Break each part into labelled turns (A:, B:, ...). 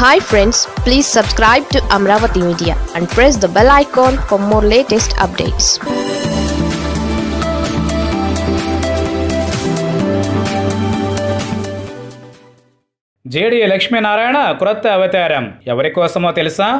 A: Hi friends please subscribe to Amaravati media and press the bell icon for more latest updates
B: JD Lakshminarayana క్రొత్త అవతారం. ఎవరి కోసమో తెలుసా?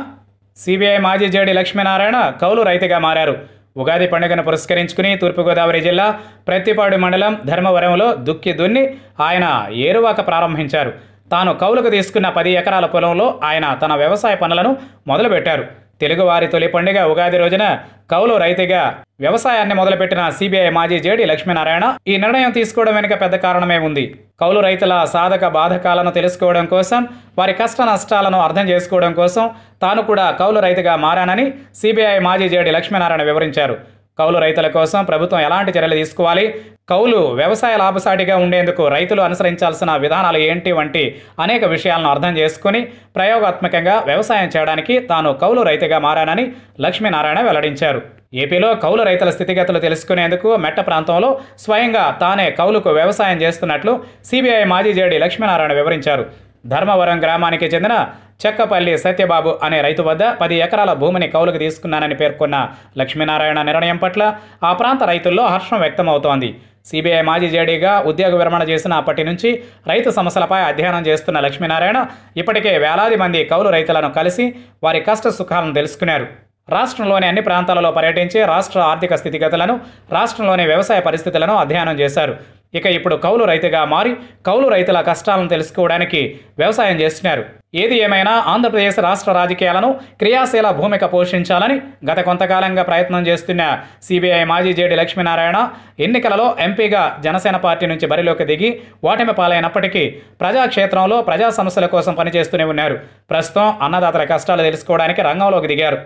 B: CBI మాజీ JD Lakshminarayana కౌలు రైతుగా మారారు. ఉగాది పండుగను పురస్కరించుకుని తూర్పుగోదావరి జిల్లా ప్రత్తిపాడు మండలం ధర్మవరంలో దుక్కి దున్ని ఆయన ఏరువాక ప్రారంభించారు. తాను కౌలుకు తీసుకున్న పది ఎకరాల పొలంలో ఆయన తన వ్యవసాయ పనులను మొదలుపెట్టారు. తెలుగువారి తొలి పండుగ ఉగాది రోజున కౌలు రైతుగా వ్యవసాయాన్ని మొదలుపెట్టిన సిబిఐ మాజీ జేడి లక్ష్మీనారాయణ ఈ నిర్ణయం తీసుకోవడం వెనుక పెద్ద కారణమే ఉంది. కౌలు రైతుల సాధక బాధకాలను తెలుసుకోవడం కోసం వారి కష్ట నష్టాలను అర్థం చేసుకోవడం కోసం తాను కూడా కౌలు రైతుగా మారానని సిబిఐ మాజీ జేడి లక్ష్మీనారాయణ వివరించారు. కౌలు రైతుల కోసం ప్రభుత్వం ఎలాంటి చర్యలు తీసుకోవాలి? కౌలు వ్యవసాయ లాభసాటిగా ఉండేందుకు రైతులు అనుసరించాల్సిన విధానాలు ఏంటి వంటి అనేక విషయాలను అర్థం చేసుకుని ప్రయోగాత్మకంగా వ్యవసాయం చేయడానికి తాను కౌలు రైతుగా మారానని లక్ష్మీనారాయణ వెల్లడించారు. ఏపీలో కౌలు రైతుల స్థితిగతులు తెలుసుకునేందుకు మెట్ట ప్రాంతంలో స్వయంగా తానే కౌలుకు వ్యవసాయం చేస్తున్నట్లు సిబిఐ మాజీ జేడి లక్ష్మీనారాయణ వివరించారు. ధర్మవరం గ్రామానికి చెందిన చెక్కపల్లి సత్యబాబు అనే రైతు వద్ద పది ఎకరాల భూమిని కౌలుకు తీసుకున్నానని పేర్కొన్న లక్ష్మీనారాయణ నిర్ణయం పట్ల ఆ ప్రాంత రైతుల్లో హర్షం వ్యక్తమవుతోంది. సిబిఐ మాజీ జేడీగా ఉద్యోగ విరమణ చేసిన అప్పటి నుంచి రైతు సమస్యలపై అధ్యయనం చేస్తున్న లక్ష్మీనారాయణ ఇప్పటికే వేలాది మంది కౌలు రైతులను కలిసి వారి కష్ట సుఖాలను తెలుసుకున్నారు. రాష్ట్రంలోని అన్ని ప్రాంతాలలో పర్యటించి రాష్ట్ర ఆర్థిక స్థితిగతులను రాష్ట్రంలోని వ్యవసాయ పరిస్థితులను అధ్యయనం చేశారు. ఇక ఇప్పుడు కౌలు రైతుగా మారి కౌలు రైతుల కష్టాలను తెలుసుకోవడానికి వ్యవసాయం చేస్తున్నారు. ఏది ఏమైనా ఆంధ్రప్రదేశ్ రాష్ట్ర రాజకీయాలను క్రియాశీల భూమిక పోషించాలని గత కొంతకాలంగా ప్రయత్నం చేస్తున్న సిబిఐ మాజీ జేడి లక్ష్మీనారాయణ ఎన్నికలలో ఎంపీగా జనసేన పార్టీ నుంచి బరిలోకి దిగి ఓటమి పాలైనప్పటికీ ప్రజాక్షేత్రంలో ప్రజా సమస్యల కోసం పనిచేస్తూనే ఉన్నారు. ప్రస్తుతం అన్నదాతల కష్టాలు తెలుసుకోవడానికి రంగంలోకి దిగారు.